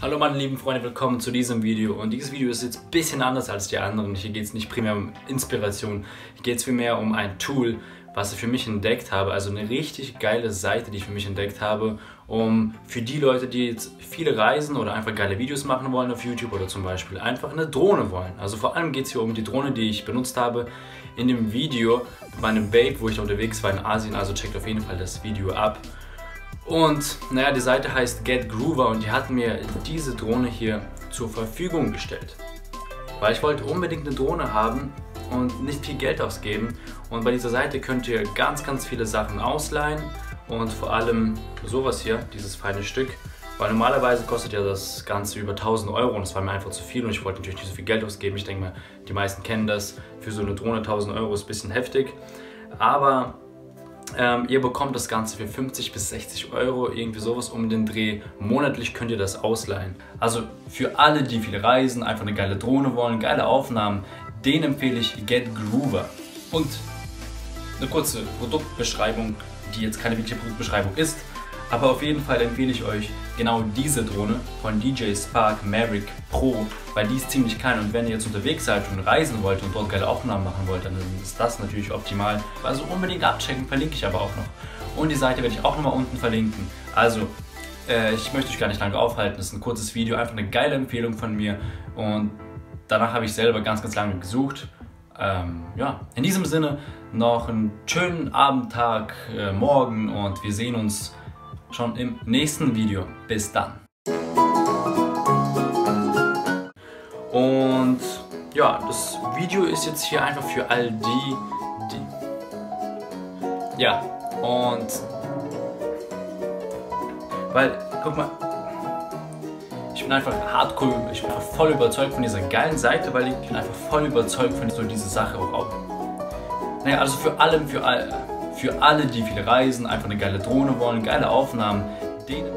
Hallo meine lieben Freunde, willkommen zu diesem Video und dieses Video ist jetzt ein bisschen anders als die anderen. Hier geht es nicht primär um Inspiration, hier geht es vielmehr um ein Tool, was ich für mich entdeckt habe, also eine richtig geile Seite, die ich für mich entdeckt habe, um für die Leute, die jetzt viele reisen oder einfach geile Videos machen wollen auf YouTube oder zum Beispiel einfach eine Drohne wollen. Also vor allem geht es hier um die Drohne, die ich benutzt habe in dem Video bei einem Babe, wo ich unterwegs war in Asien, also checkt auf jeden Fall das Video ab. Und naja, die Seite heißt Get Groover und die hat mir diese Drohne hier zur Verfügung gestellt. Weil ich wollte unbedingt eine Drohne haben und nicht viel Geld ausgeben. Und bei dieser Seite könnt ihr ganz, ganz viele Sachen ausleihen und vor allem sowas hier, dieses feine Stück. Weil normalerweise kostet ja das Ganze über 1000 Euro und das war mir einfach zu viel und ich wollte natürlich nicht so viel Geld ausgeben. Ich denke mal, die meisten kennen das. Für so eine Drohne 1000 Euro ist ein bisschen heftig. Aber ähm, ihr bekommt das Ganze für 50 bis 60 Euro, irgendwie sowas um den Dreh. Monatlich könnt ihr das ausleihen. Also für alle, die viel reisen, einfach eine geile Drohne wollen, geile Aufnahmen, den empfehle ich Get Groover. Und eine kurze Produktbeschreibung, die jetzt keine wirkliche Produktbeschreibung ist, aber auf jeden Fall empfehle ich euch genau diese Drohne von DJ Spark Maverick Pro, weil die ist ziemlich klein und wenn ihr jetzt unterwegs seid und reisen wollt und dort geile Aufnahmen machen wollt, dann ist das natürlich optimal. Also unbedingt abchecken, verlinke ich aber auch noch. Und die Seite werde ich auch nochmal unten verlinken. Also äh, ich möchte euch gar nicht lange aufhalten, das ist ein kurzes Video, einfach eine geile Empfehlung von mir und danach habe ich selber ganz, ganz lange gesucht. Ähm, ja, in diesem Sinne noch einen schönen Abendtag, äh, morgen und wir sehen uns schon im nächsten Video. Bis dann. Und ja, das Video ist jetzt hier einfach für all die, die... Ja, und... Weil, guck mal, ich bin einfach hardcore, ich bin einfach voll überzeugt von dieser geilen Seite, weil ich bin einfach voll überzeugt von so dieser Sache auch. Naja, also für allem, für all, für alle, die viel reisen, einfach eine geile Drohne wollen, geile Aufnahmen, denen